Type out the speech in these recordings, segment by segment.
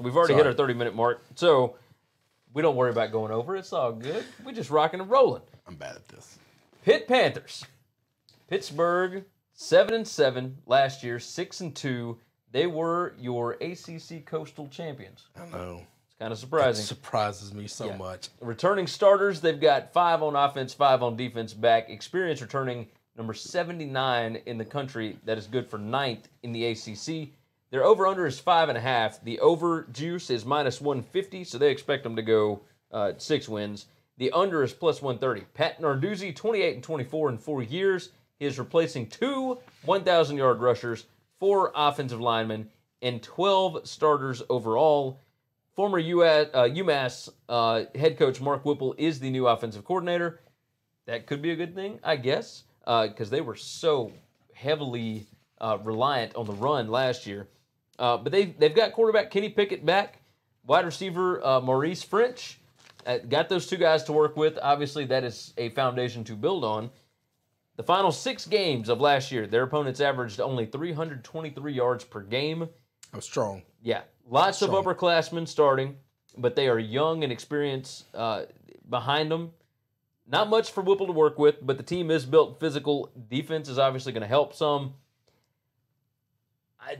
We've already Sorry. hit our 30 minute mark, so we don't worry about going over. It's all good. We're just rocking and rolling. I'm bad at this. Pitt Panthers. Pittsburgh, seven and seven last year, six and two. They were your ACC Coastal champions. I know. It's kind of surprising. It surprises me so Yeah. much. Returning starters, they've got five on offense, five on defense back. Experience returning number 79 in the country. That is good for ninth in the ACC. Their over under is five and a half. The over juice is minus 150, so they expect them to go uh, six wins. The under is plus 130. Pat Narduzzi, 28 and 24 in four years. He is replacing two 1,000 yard rushers, four offensive linemen, and 12 starters overall. Former US, uh, UMass uh, head coach Mark Whipple is the new offensive coordinator. That could be a good thing, I guess, because they were so heavily uh, reliant on the run last year. Uh, but they they've got quarterback Kenny Pickett back, wide receiver uh, Maurice Ffrench. Uh, got those two guys to work with. Obviously, that is a foundation to build on. The final six games of last year, their opponents averaged only 323 yards per game. I'm strong. Yeah, lots of upperclassmen starting, but they are young and experienced uh, behind them. Not much for Whipple to work with, but the team is built physical. Defense is obviously going to help some. I,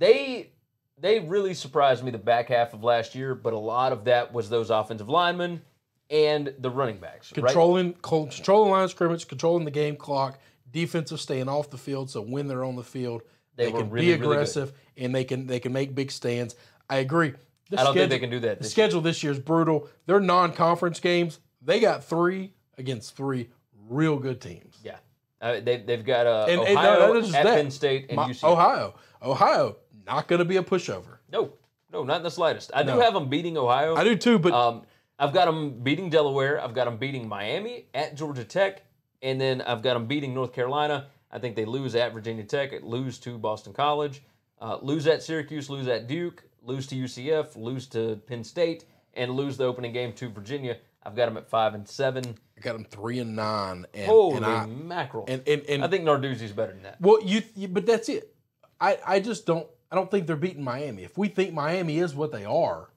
they they really surprised me the back half of last year, but a lot of that was those offensive linemen and the running backs. Controlling, co- controlling line scrimmage, controlling the game clock, defensive staying off the field. So when they're on the field, They they, can really, be really aggressive and they can they can make big stands. I agree. The I don't think they can do that The this year. schedule this year is brutal. They're non-conference games, they got three against three real good teams. Yeah, uh, they they've got uh, And- and Ohio not at that. Penn State and My- UCF. Ohio, Ohio, not going to be a pushover. No, no, not in the slightest. I do have them beating Ohio. I do too, but Um, I've got them beating Delaware. I've got them beating Miami at Georgia Tech, and then I've got them beating North Carolina. I think they lose at Virginia Tech, lose to Boston College, uh, lose at Syracuse, lose at Duke, lose to UCF, lose to Penn State, and lose the opening game to Virginia. I've got them at five and seven. I got them three and nine. And, Holy and I, mackerel! and, and, and I think Narduzzi's better than that. Well, you, you but that's it. I, I just don't I don't think they're beating Miami. If we think Miami is what they are,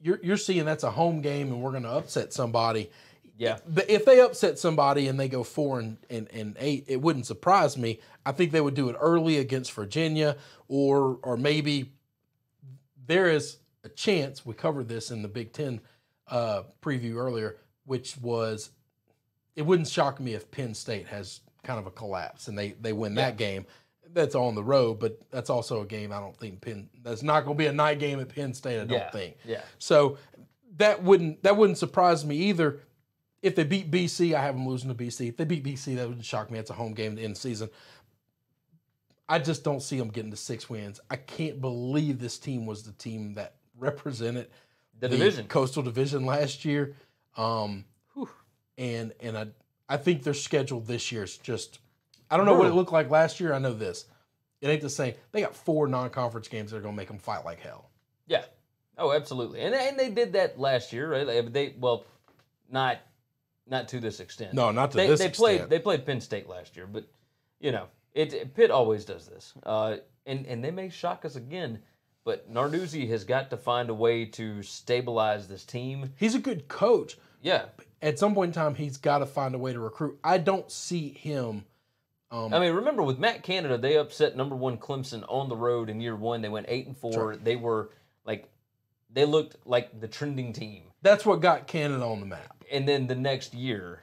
you're you're seeing that's a home game and we're going to upset somebody. Yeah, But if they upset somebody and they go four and, and, and eight, it wouldn't surprise me. I think they would do it early against Virginia, or or maybe there is a chance. We covered this in the Big Ten uh, preview earlier, which was it wouldn't shock me if Penn State has kind of a collapse and they they win that game. That's on the road, but that's also a game I don't think Penn. That's not going to be a night game at Penn State. I don't yeah, think. yeah. So that wouldn't that wouldn't surprise me either. If they beat BC, I have them losing to BC. If they beat BC, that would shock me. It's a home game at the end of the season. I just don't see them getting to six wins. I can't believe this team was the team that represented The division. Coastal Division last year. Um, and and I I think their schedule this year is just I don't know what it looked like last year. I know this. It ain't the same. They got four non-conference games that are gonna make them fight like hell. Yeah. Oh, absolutely. And and they did that last year, right? They, they well, not not to this extent. No, not to they, this they played they played Penn State last year, but you know, it Pitt always does this, uh, and and they may shock us again. But Narduzzi has got to find a way to stabilize this team. He's a good coach. Yeah, At some point in time, he's got to find a way to recruit. I don't see him. Um, I mean, remember with Matt Canada, they upset number one Clemson on the road in year one. They went eight and four. Sure. They were like, they looked like the trending team. that's what got Canada on the map. and then the next year,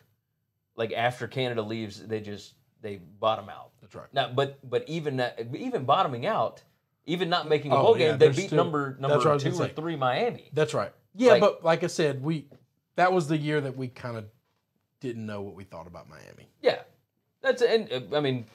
like after Canada leaves, they just they bottom out. That's right. Now, but but even that, even bottoming out, even not making a Oh, bowl yeah, game, they beat still- number that's what I number two or say. three Miami. That's right. Yeah, Like- but like I said, we that was the year that we kind of didn't know what we thought about Miami. Yeah, that's and uh, I mean,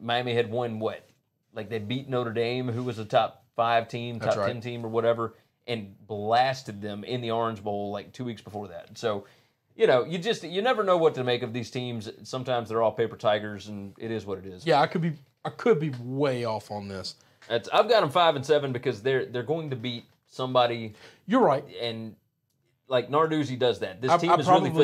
Miami had won what, like they beat Notre Dame, who was a top five team, top right. ten team or whatever, and blasted them in the Orange Bowl like two weeks before that. So. You know, you just you never know what to make of these teams. Sometimes they're all paper tigers, and it is what it is. Yeah, I could be I could be way off on this. That's, I've got them five and seven because they're they're going to beat somebody, You're right. and like Narduzzi does that. This I- team I is really probably-